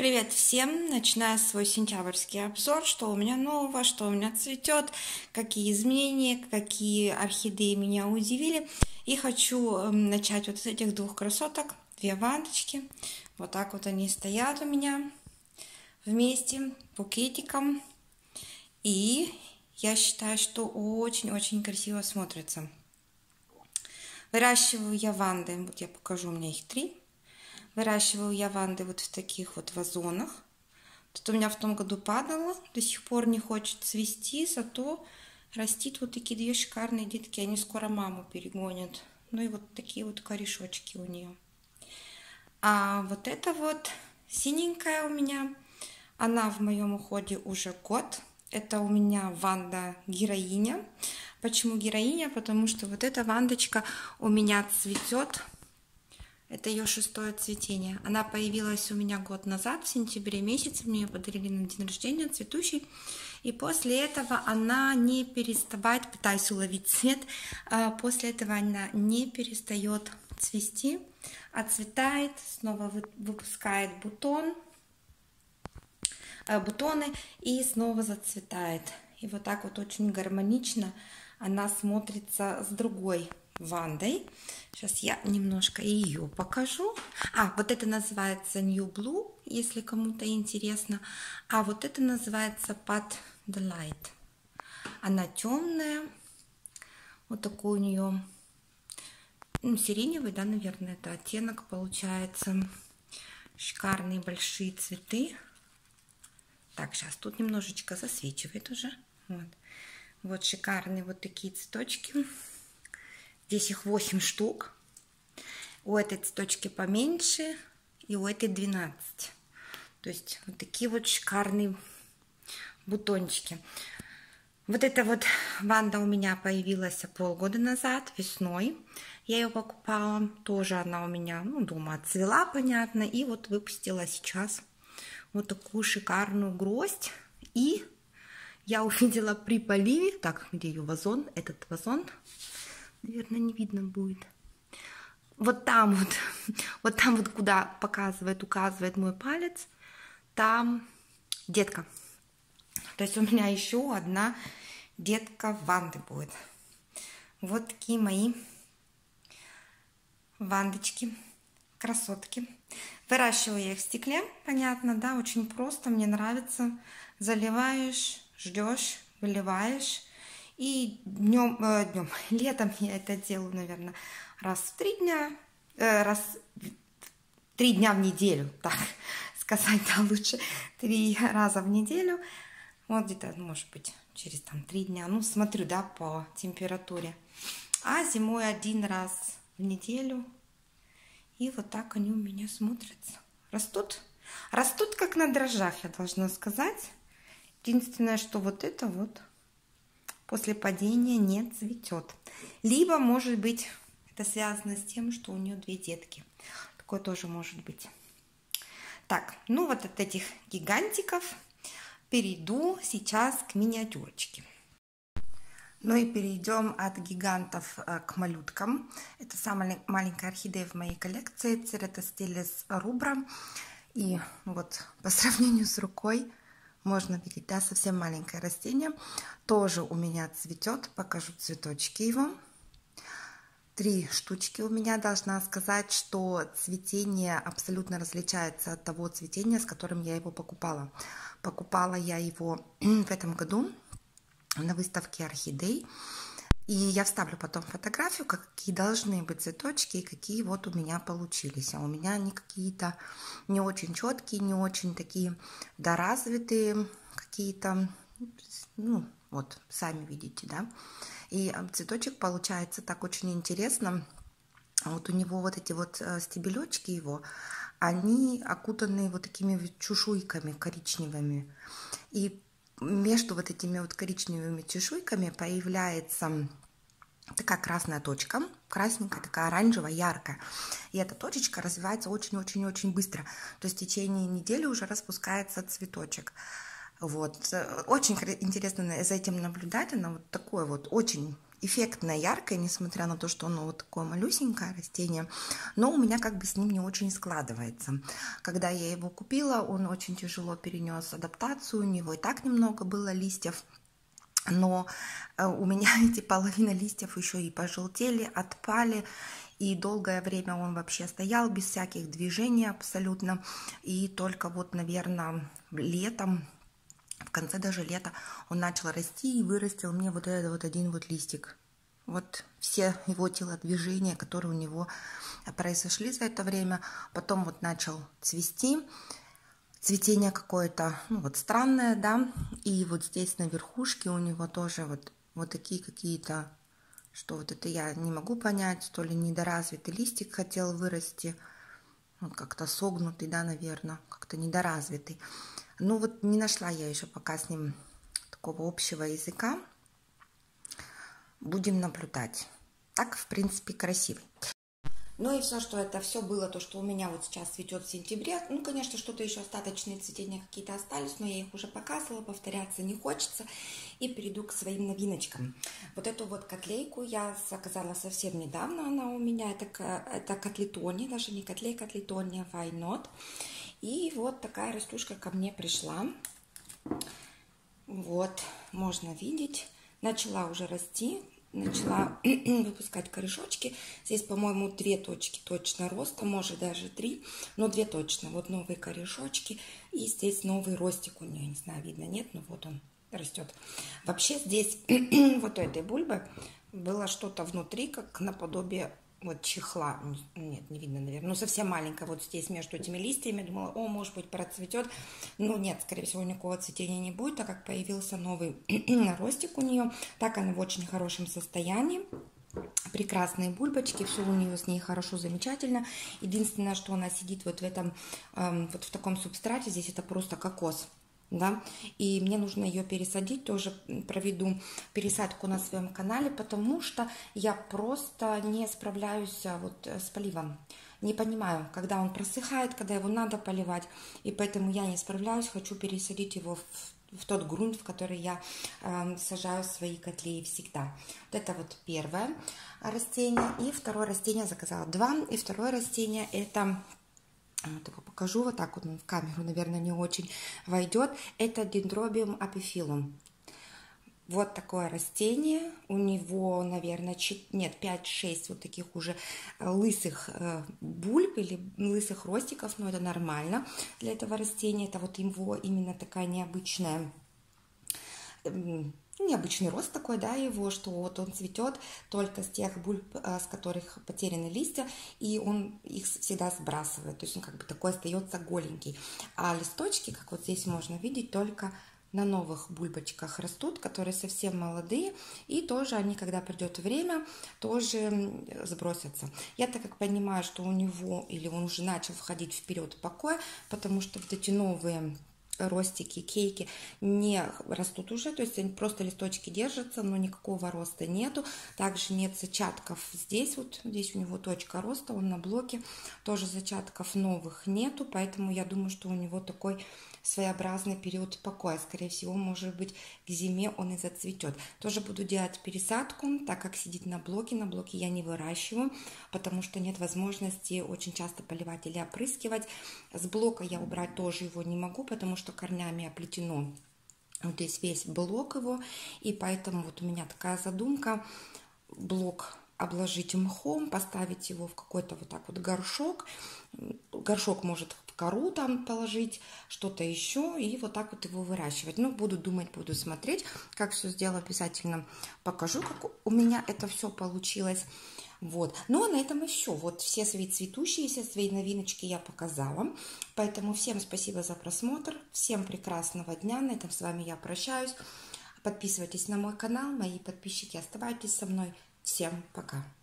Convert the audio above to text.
Привет всем! Начинаю свой сентябрьский обзор, что у меня нового, что у меня цветет, какие изменения, какие орхидеи меня удивили. И хочу эм, начать вот с этих двух красоток, две вандочки. Вот так вот они стоят у меня вместе, букетиком. И я считаю, что очень-очень красиво смотрится. Выращиваю я ванды, вот я покажу, у меня их три. Выращиваю я ванды вот в таких вот вазонах. Тут у меня в том году падало, до сих пор не хочет цвести, зато растит вот такие две шикарные детки, они скоро маму перегонят. Ну и вот такие вот корешочки у нее. А вот это вот синенькая у меня, она в моем уходе уже год. Это у меня Ванда героиня. Почему героиня? Потому что вот эта вандочка у меня цветет это ее шестое цветение. Она появилась у меня год назад, в сентябре месяце. Мне ее подарили на день рождения, цветущий. И после этого она не переставает, пытаюсь уловить цвет, а после этого она не перестает цвести, отцветает, снова выпускает бутон, э, бутоны и снова зацветает. И вот так вот очень гармонично она смотрится с другой Вандой. Сейчас я немножко ее покажу. А, вот это называется New Blue, если кому-то интересно. А вот это называется Pat the Light. Она темная. Вот такой у нее ну, сиреневый, да, наверное, это оттенок получается. Шикарные большие цветы. Так, сейчас тут немножечко засвечивает уже. Вот, вот шикарные вот такие цветочки. Здесь их 8 штук. У этой цветочки поменьше и у этой 12. То есть вот такие вот шикарные бутончики. Вот эта вот ванда у меня появилась полгода назад, весной. Я ее покупала, тоже она у меня ну, дома отцвела, понятно. И вот выпустила сейчас вот такую шикарную гроздь. И я увидела при поливе, так, где ее вазон, этот вазон, Наверное, не видно будет. Вот там вот, вот там вот, куда показывает, указывает мой палец, там детка. То есть у меня еще одна детка ванды будет. Вот такие мои вандочки, красотки. Выращиваю я их в стекле, понятно, да, очень просто, мне нравится. Заливаешь, ждешь, выливаешь и днем, э, днем, летом я это делаю, наверное, раз в три дня, э, раз три дня в неделю, так сказать, да, лучше три раза в неделю. Вот где-то, может быть, через там три дня, ну, смотрю, да, по температуре. А зимой один раз в неделю. И вот так они у меня смотрятся. Растут, растут как на дрожжах, я должна сказать. Единственное, что вот это вот после падения не цветет. Либо, может быть, это связано с тем, что у нее две детки. Такое тоже может быть. Так, ну вот от этих гигантиков перейду сейчас к миниатюрочке. Ну и перейдем от гигантов э, к малюткам. Это самая маленькая орхидея в моей коллекции, Ceratostylus rubra. И вот по сравнению с рукой можно видеть, да, совсем маленькое растение. Тоже у меня цветет. Покажу цветочки его. Три штучки у меня. Должна сказать, что цветение абсолютно различается от того цветения, с которым я его покупала. Покупала я его в этом году на выставке орхидей. И я вставлю потом фотографию, какие должны быть цветочки и какие вот у меня получились. А у меня они какие-то не очень четкие, не очень такие доразвитые, какие-то, ну, вот, сами видите, да. И а, цветочек получается так очень интересно. Вот у него вот эти вот э, стебелечки его, они окутаны вот такими чешуйками коричневыми. И между вот этими вот коричневыми чешуйками появляется такая красная точка, красненькая, такая оранжевая, яркая. И эта точечка развивается очень-очень-очень быстро. То есть в течение недели уже распускается цветочек. Вот. Очень интересно за этим наблюдать. Она вот такой вот очень эффектное, яркое, несмотря на то, что оно вот такое малюсенькое растение, но у меня как бы с ним не очень складывается. Когда я его купила, он очень тяжело перенес адаптацию, у него и так немного было листьев, но э, у меня эти половина листьев еще и пожелтели, отпали, и долгое время он вообще стоял без всяких движений абсолютно, и только вот, наверное, летом в конце даже лета он начал расти и вырастил мне вот этот вот один вот листик. Вот все его телодвижения, которые у него произошли за это время. Потом вот начал цвести. Цветение какое-то, ну вот странное, да. И вот здесь на верхушке у него тоже вот, вот такие какие-то, что вот это я не могу понять, то ли недоразвитый листик хотел вырасти. Вот как-то согнутый, да, наверное, как-то недоразвитый. Ну вот не нашла я еще пока с ним такого общего языка. Будем наблюдать. Так, в принципе, красивый. Ну и все, что это все было, то, что у меня вот сейчас цветет в сентябре. Ну, конечно, что-то еще остаточные цветения какие-то остались, но я их уже показывала, повторяться не хочется. И перейду к своим новиночкам. Вот эту вот котлейку я заказала совсем недавно, она у меня, это, это котлетония, даже не котлей, котлетония, вайнот. И вот такая растушка ко мне пришла. Вот, можно видеть. Начала уже расти, начала выпускать корешочки. Здесь, по-моему, две точки точно роста, может даже три, но две точно. Вот новые корешочки и здесь новый ростик у нее, не знаю, видно, нет, но вот он растет. Вообще здесь вот у этой бульбы было что-то внутри, как наподобие вот чехла, нет, не видно, наверное, ну совсем маленькая вот здесь между этими листьями, думала, о, может быть, процветет, но нет, скорее всего, никакого цветения не будет, так как появился новый ростик у нее, так она в очень хорошем состоянии, прекрасные бульбочки, все у нее с ней хорошо, замечательно. Единственное, что она сидит вот в этом, эм, вот в таком субстрате, здесь это просто кокос да, и мне нужно ее пересадить, тоже проведу пересадку на своем канале, потому что я просто не справляюсь а, вот э, с поливом. Не понимаю, когда он просыхает, когда его надо поливать, и поэтому я не справляюсь, хочу пересадить его в, в тот грунт, в который я э, сажаю свои котлеи всегда. Вот это вот первое растение, и второе растение заказала два, и второе растение это вот его покажу, вот так вот в камеру, наверное, не очень войдет. Это дендробиум апифилум. Вот такое растение. У него, наверное, 4, нет, 5-6 вот таких уже э, лысых э, бульб или лысых ростиков, но это нормально для этого растения. Это вот его именно такая необычная необычный рост такой, да, его, что вот он цветет только с тех бульб, э, с которых потеряны листья, и он их всегда сбрасывает, то есть он как бы такой остается голенький. А листочки, как вот здесь можно видеть, только на новых бульбочках растут, которые совсем молодые, и тоже они, когда придет время, тоже сбросятся. Я так как понимаю, что у него, или он уже начал входить вперед покоя, потому что вот эти новые ростики, кейки не растут уже, то есть они просто листочки держатся, но никакого роста нету. Также нет зачатков здесь, вот здесь у него точка роста, он на блоке, тоже зачатков новых нету, поэтому я думаю, что у него такой своеобразный период покоя. Скорее всего, может быть, к зиме он и зацветет. Тоже буду делать пересадку, так как сидит на блоке. На блоке я не выращиваю, потому что нет возможности очень часто поливать или опрыскивать. С блока я убрать тоже его не могу, потому что корнями оплетено вот здесь весь блок его, и поэтому вот у меня такая задумка, блок обложить мхом, поставить его в какой-то вот так вот горшок. Горшок может кору там положить, что-то еще, и вот так вот его выращивать. Ну, буду думать, буду смотреть, как все сделаю, обязательно покажу, как у меня это все получилось. Вот. Ну, а на этом и все. Вот все свои цветущиеся, свои новиночки я показала. Поэтому всем спасибо за просмотр. Всем прекрасного дня. На этом с вами я прощаюсь. Подписывайтесь на мой канал, мои подписчики, оставайтесь со мной. Всем пока!